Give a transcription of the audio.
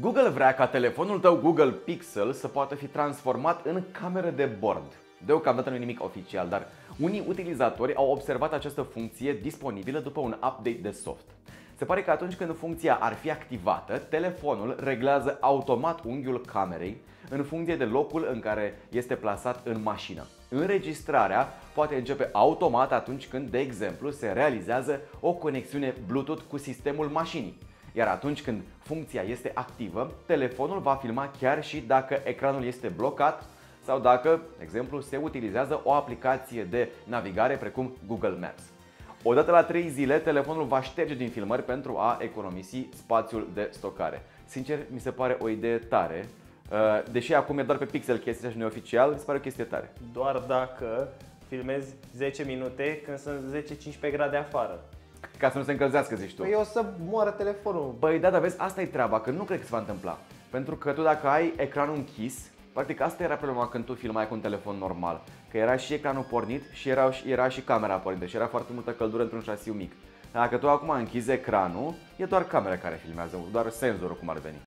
Google vrea ca telefonul tău Google Pixel să poată fi transformat în cameră de bord. Deocamdată nu e nimic oficial, dar unii utilizatori au observat această funcție disponibilă după un update de soft. Se pare că atunci când funcția ar fi activată, telefonul reglează automat unghiul camerei în funcție de locul în care este plasat în mașină. Înregistrarea poate începe automat atunci când, de exemplu, se realizează o conexiune Bluetooth cu sistemul mașinii. Iar atunci când funcția este activă, telefonul va filma chiar și dacă ecranul este blocat sau dacă, de exemplu, se utilizează o aplicație de navigare precum Google Maps. Odată la 3 zile, telefonul va șterge din filmări pentru a economisi spațiul de stocare. Sincer, mi se pare o idee tare. Uh, deși acum e doar pe pixel chestia și nu e oficial, mi se pare o chestie tare. Doar dacă filmezi 10 minute când sunt 10-15 grade afară. Ca să nu se încălzească, zici tu. Păi o să moară telefonul. Băi, da, dar vezi, asta e treaba, că nu cred că se va întâmpla. Pentru că tu dacă ai ecranul închis, practic asta era problema când tu filmai cu un telefon normal. Că era și ecranul pornit și era, era și camera pornită și era foarte multă căldură într-un șasiu mic. Dacă tu acum închizi ecranul, e doar camera care filmează, doar senzorul cum ar veni.